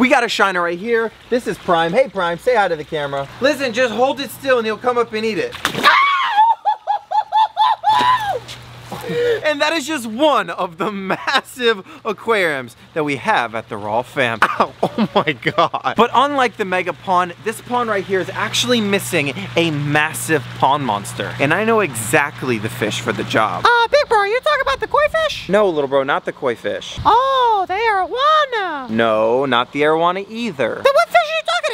We got a shiner right here. This is Prime. Hey Prime, say hi to the camera. Listen, just hold it still and he'll come up and eat it. Ah! And that is just one of the massive aquariums that we have at the Raw Fam. Ow, oh my God. But unlike the mega pond, this pond right here is actually missing a massive pond monster. And I know exactly the fish for the job. Uh, big bro, you talking about the koi fish? No, little bro, not the koi fish. Oh, the arowana. No, not the arowana either. Then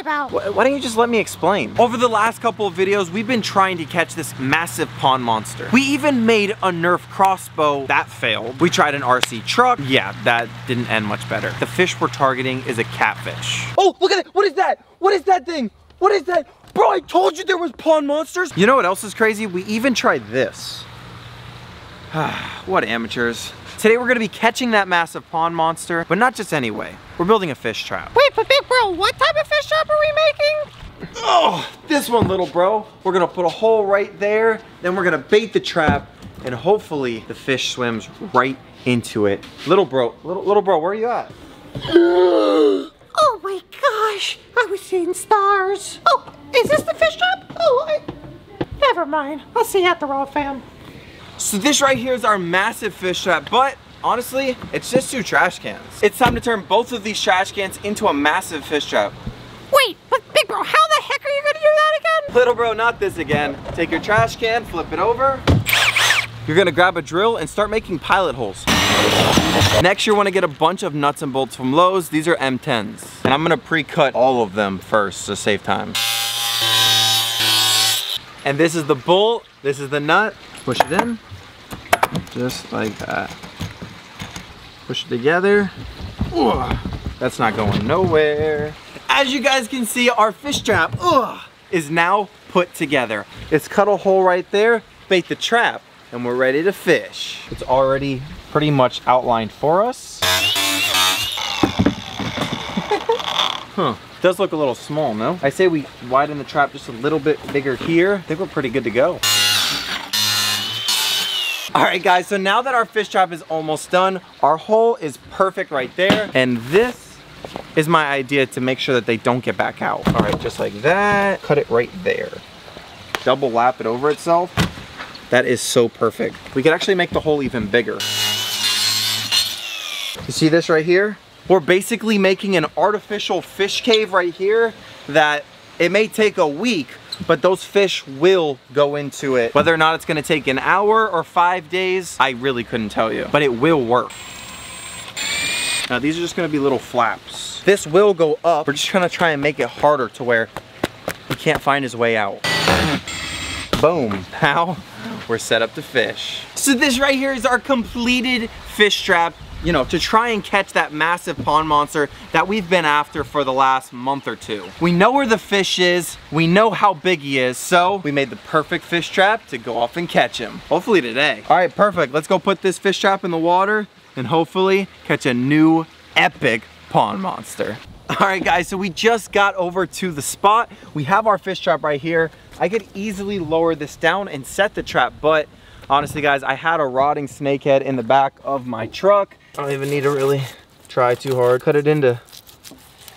about? Wh- Why don't you just let me explain? Over the last couple of videos, we've been trying to catch this massive pond monster. We even made a Nerf crossbow. That failed. We tried an RC truck. Yeah, that didn't end much better. The fish we're targeting is a catfish. Oh, look at it. What is that? What is that thing? What is that? Bro, I told you there was pond monsters. You know what else is crazy? We even tried this. what amateurs. Today we're gonna be catching that massive pond monster, but not just any way. We're building a fish trap. Wait, but big bro, what type of fish trap are we making? Oh, this one, little bro. We're gonna put a hole right there, then we're gonna bait the trap, and hopefully the fish swims right into it. Little bro, little, little bro, where are you at? Oh my gosh, I was seeing stars. Oh, is this the fish trap? Oh, I... Never mind. I'll see you at the raw fam. So this right here is our massive fish trap, but honestly, it's just two trash cans. It's time to turn both of these trash cans into a massive fish trap. Wait, but big bro, how the heck are you gonna do that again? Little bro, not this again. Take your trash can, flip it over. You're gonna grab a drill and start making pilot holes. Next, you wanna get a bunch of nuts and bolts from Lowe's. These are M10s. And I'm gonna pre-cut all of them first to save time. And this is the bolt, this is the nut. Push it in, just like that. Push it together. Ugh, that's not going nowhere. As you guys can see, our fish trap is now put together. It's cut a hole right there, bait the trap, and we're ready to fish. It's already pretty much outlined for us. huh. Does look a little small, no? I say we widen the trap just a little bit bigger here. I think we're pretty good to go. All right guys, so now that our fish trap is almost done, our hole is perfect right there. And this is my idea to make sure that they don't get back out. All right, just like that. Cut it right there. Double lap it over itself. That is so perfect. We could actually make the hole even bigger. You see this right here? We're basically making an artificial fish cave right here that it may take a week, but those fish will go into it. Whether or not it's gonna take an hour or five days, I really couldn't tell you, but it will work. Now these are just gonna be little flaps. This will go up. We're just gonna try and make it harder to where he can't find his way out. Boom. Now we're set up to fish. So this right here is our completed fish trap you know, to try and catch that massive pond monster that we've been after for the last month or two. We know where the fish is, we know how big he is, so we made the perfect fish trap to go off and catch him. Hopefully today. All right, perfect. Let's go put this fish trap in the water and hopefully catch a new epic pond monster. All right guys, so we just got over to the spot. We have our fish trap right here. I could easily lower this down and set the trap, but honestly guys, I had a rotting snakehead in the back of my truck. I don't even need to really try too hard. Cut it into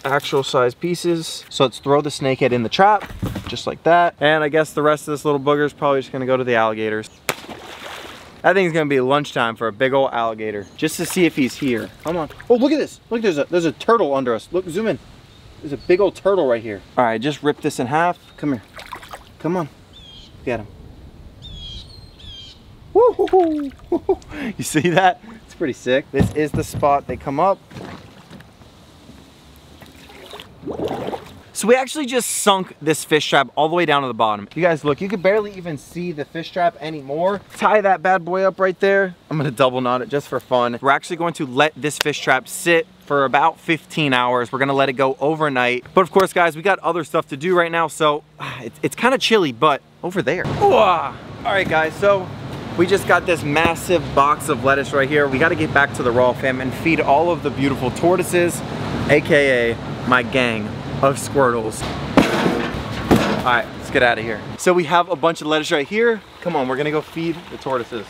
actual size pieces. So let's throw the snakehead in the trap, just like that. And I guess the rest of this little booger is probably just gonna go to the alligators. I think it's gonna be lunchtime for a big old alligator, just to see if he's here. Come on. Oh, look at this. Look, there's a, there's a turtle under us. Look, zoom in. There's a big old turtle right here. All right, just rip this in half. Come here. Come on. Get him. Woo You see that? Pretty sick. This is the spot they come up. So we actually just sunk this fish trap all the way down to the bottom. You guys look, you could barely even see the fish trap anymore. Tie that bad boy up right there. I'm gonna double knot it just for fun. We're actually going to let this fish trap sit for about 15 hours. We're gonna let it go overnight. But of course, guys, we got other stuff to do right now, so it's, it's kind of chilly, but over there. Ooh, all right, guys, so we just got this massive box of lettuce right here. We gotta get back to the raw fam and feed all of the beautiful tortoises, AKA my gang of Squirtles. All right, let's get out of here. So we have a bunch of lettuce right here. Come on, we're gonna go feed the tortoises.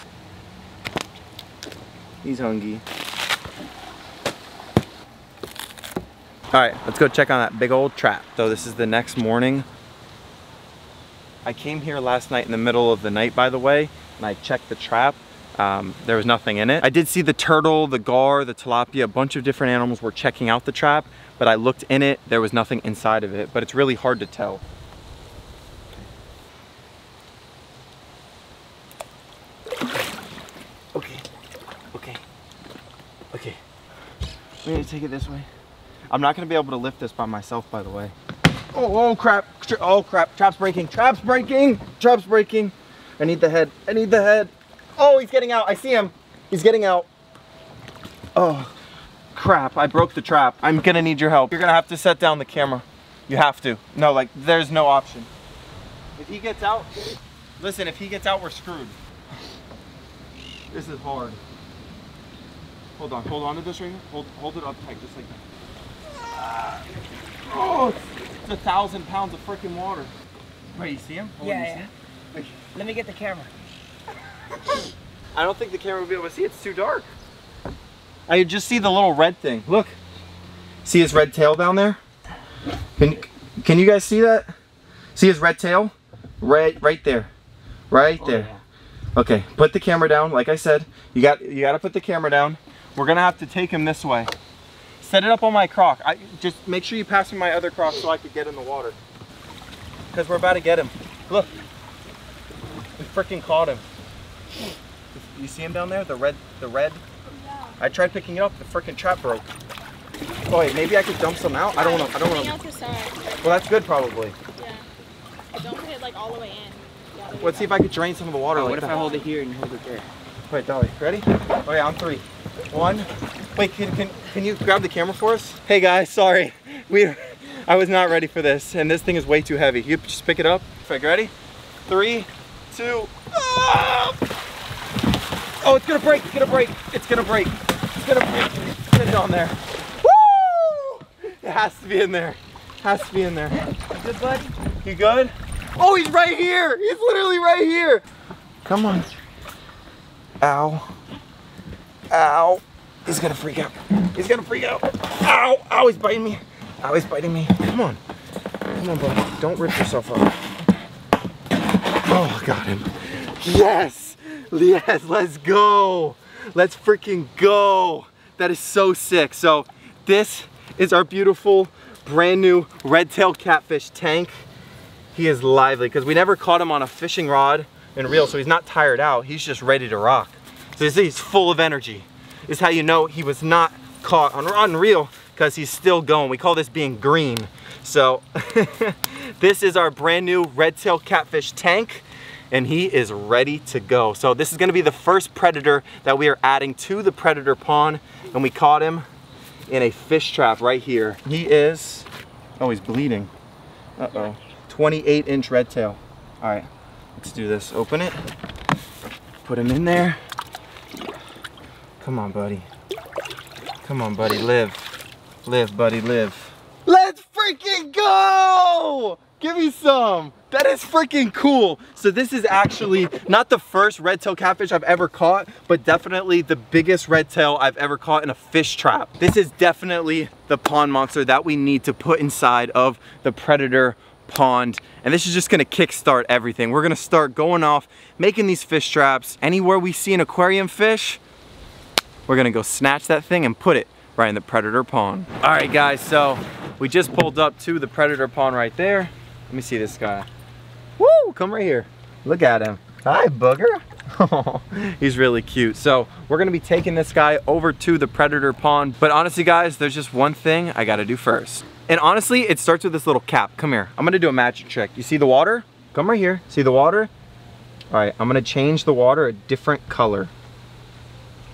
He's hungry. All right, let's go check on that big old trap. So this is the next morning. I came here last night in the middle of the night, by the way, and I checked the trap. Um, there was nothing in it. I did see the turtle, the gar, the tilapia, a bunch of different animals were checking out the trap, but I looked in it, there was nothing inside of it, but it's really hard to tell. Okay, okay, okay. I'm gonna take it this way. I'm not gonna be able to lift this by myself, by the way. Oh, oh crap, oh crap, trap's breaking, trap's breaking, trap's breaking. I need the head, I need the head. Oh, he's getting out, I see him. He's getting out. Oh, crap, I broke the trap. I'm gonna need your help. You're gonna have to set down the camera. You have to. No, like, there's no option. If he gets out, listen, if he gets out, we're screwed. This is hard. Hold on, hold on to this right here. Hold, hold it up tight, just like that. Oh, it's a thousand pounds of freaking water. Wait, you see him? Oh, on, Yeah, yeah. See him? Let me get the camera. I don't think the camera will be able to see. It's too dark. I just see the little red thing. Look. See his red tail down there? Can, can you guys see that? See his red tail? Right, right there. Right there. Oh, okay, put the camera down. Like I said, you got you got to put the camera down. We're gonna have to take him this way. Set it up on my crock. I just make sure you pass me my other crock so I could get in the water. Cause we're about to get him. Look, we freaking caught him. You see him down there? The red, the red. Yeah. I tried picking it up. The freaking trap broke. Oh wait, maybe I could dump some out. I don't want to. I don't want Something to. else aside. Well, that's good probably. Yeah. Don't put it like all the way in. Yeah, Let's see if I could drain some of the water. Oh, like what if that. I hold it here and hold it there? Wait, Dolly, ready? Oh yeah, on three. One. Wait, can, can, can you grab the camera for us? Hey guys, sorry. We, I was not ready for this, and this thing is way too heavy. You just pick it up. Perfect, ready? Three, two, ah! Oh, it's gonna break, it's gonna break, it's gonna break. It's gonna break. Get it on there. Woo! It has to be in there. Has to be in there. You good, buddy? You good? Oh, he's right here. He's literally right here. Come on. Ow. Ow. He's gonna freak out. He's gonna freak out. Ow. Ow, he's biting me. Ow, he's biting me. Come on. Come on, buddy. Don't rip yourself up. Oh, I got him. Yes. Yes, let's go. Let's freaking go. That is so sick. So this is our beautiful brand new red tail catfish tank. He is lively because we never caught him on a fishing rod and reel, so he's not tired out. He's just ready to rock. So you see, he's full of energy. This is how you know he was not caught on rod and reel because he's still going. We call this being green. So this is our brand new red tail catfish tank and he is ready to go. So this is gonna be the first predator that we are adding to the predator pond and we caught him in a fish trap right here. He is, oh, he's bleeding. Uh-oh. 28 inch red tail. All right, let's do this. Open it, put him in there. Come on, buddy. Come on, buddy, live. Live, buddy, live. Give me some. That is freaking cool. So this is actually not the first red tail catfish I've ever caught, but definitely the biggest red tail I've ever caught in a fish trap. This is definitely the pond monster that we need to put inside of the predator pond. And this is just gonna kickstart everything. We're gonna start going off, making these fish traps. Anywhere we see an aquarium fish, we're gonna go snatch that thing and put it right in the predator pond. All right guys, so we just pulled up to the predator pond right there. Let me see this guy. Woo, come right here. Look at him. Hi, booger. He's really cute. So we're gonna be taking this guy over to the predator pond. But honestly guys, there's just one thing I gotta do first. And honestly, it starts with this little cap. Come here, I'm gonna do a magic trick. You see the water? Come right here, see the water? All right, I'm gonna change the water a different color.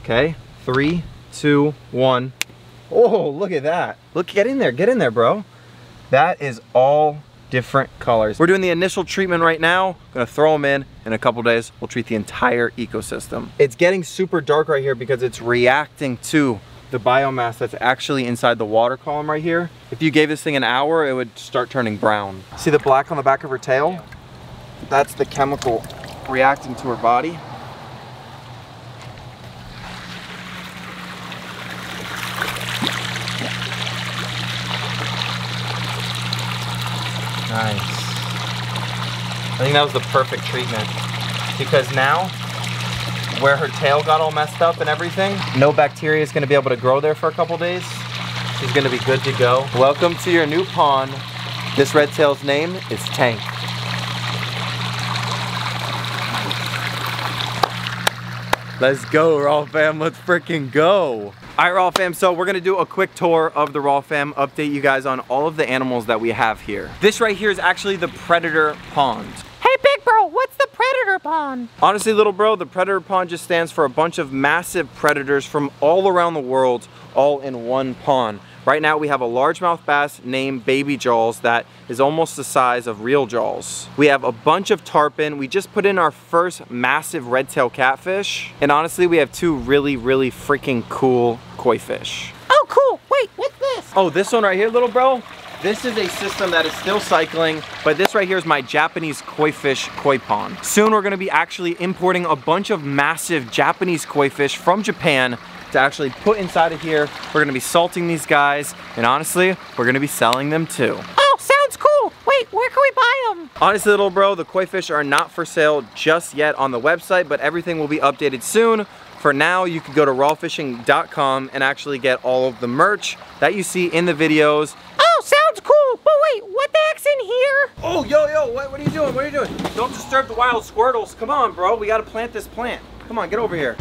Okay, three, two, one. Oh, look at that. Look, get in there, get in there, bro. That is all different colors. We're doing the initial treatment right now. Gonna throw them in. In a couple days, we'll treat the entire ecosystem. It's getting super dark right here because it's reacting to the biomass that's actually inside the water column right here. If you gave this thing an hour, it would start turning brown. See the black on the back of her tail? That's the chemical reacting to her body. Nice. I think that was the perfect treatment because now where her tail got all messed up and everything, no bacteria is gonna be able to grow there for a couple days. She's gonna be good to go. Welcome to your new pond. This red tail's name is Tank. Let's go, Raw fam. Let's freaking go. All right, Raw fam, so we're gonna do a quick tour of the Raw fam, update you guys on all of the animals that we have here. This right here is actually the Predator Pond. Hey, big bro, what's the predator pond? Honestly, little bro, the Predator Pond just stands for a bunch of massive predators from all around the world, all in one pond. Right now we have a largemouth bass named Baby Jaws that is almost the size of real jaws. We have a bunch of tarpon. We just put in our first massive red tail catfish. And honestly, we have two really, really freaking cool koi fish. Oh, cool. Wait, what's this? Oh, this one right here, little bro? This is a system that is still cycling, but this right here is my Japanese koi fish koi pond. Soon we're gonna be actually importing a bunch of massive Japanese koi fish from Japan to actually put inside of here. We're gonna be salting these guys, and honestly, we're gonna be selling them too. Oh, sounds cool. Wait, where can we buy them? Honestly, little bro, the koi fish are not for sale just yet on the website, but everything will be updated soon. For now, you can go to rawwfishing.com and actually get all of the merch that you see in the videos. Oh, sounds cool. But wait, what the heck's in here? Oh, yo, yo, what, what are you doing? What are you doing? Don't disturb the wild squirtles. Come on, bro. We gotta plant this plant. Come on, get over here.